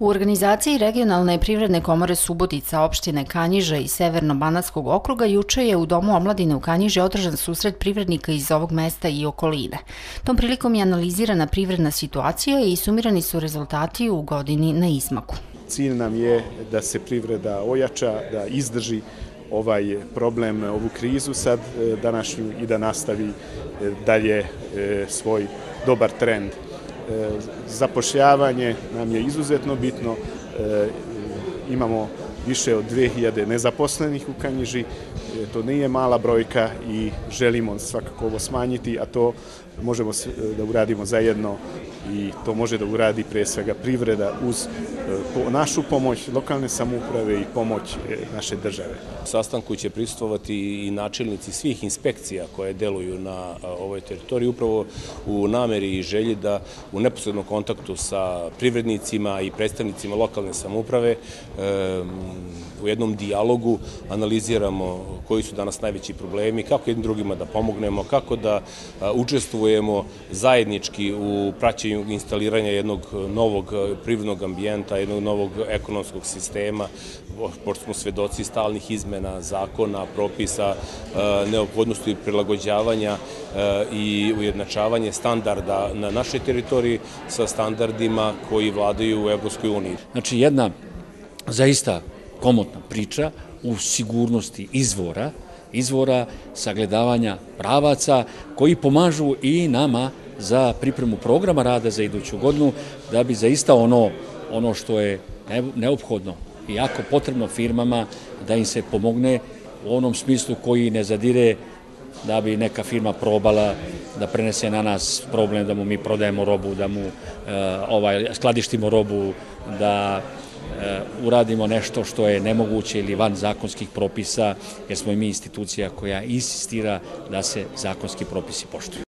U organizaciji regionalne privredne komore Subotica, opštine Kanjiža i Severno-Banatskog okruga juče je u Domu omladine u Kanjiži održan susret privrednika iz ovog mesta i okoline. Tom prilikom je analizirana privredna situacija i sumirani su rezultati u godini na izmaku. Cilj nam je da se privreda ojača, da izdrži ovaj problem, ovu krizu sad e, današnju i da nastavi e, dalje e, svoj dobar trend. E, zapošljavanje nam je izuzetno bitno. E, imamo više od 2000 nezaposlenih u Kanjiži. E, to nije mala brojka i želimo svakako ovo smanjiti, a to možemo e, da uradimo zajedno i to može da uradi pre svega privreda uz e, našu pomoć lokalne samuprave i pomoć naše države. Sastanku će pristovati i načelnici svih inspekcija koje deluju na ovoj teritoriji, upravo u nameri i želji da u neposrednom kontaktu sa privrednicima i predstavnicima lokalne samuprave u jednom dijalogu analiziramo koji su danas najveći problemi, kako jednim drugima da pomognemo, kako da učestvujemo zajednički u praćenju instaliranja jednog novog privrednog ambijenta, jednog novog ekonomskog sistema, pošto smo svedoci stalnih izmena zakona, propisa, neophodnosti prilagođavanja i ujednačavanje standarda na našoj teritoriji sa standardima koji vladaju u Evropskoj uniji. Znači jedna zaista komotna priča u sigurnosti izvora, izvora sagledavanja pravaca koji pomažu i nama za pripremu programa rada za iduću godinu, da bi zaista ono, ono što je neophodno i jako potrebno firmama da im se pomogne u onom smislu koji ne zadire da bi neka firma probala da prenese na nas problem da mu mi prodajemo robu, da mu e, ovaj, skladištimo robu, da Eh, uradimo nešto što je nemoguće ili van zakonskih propisa, jer smo i mi institucija koja insistira da se zakonski propisi poštuju.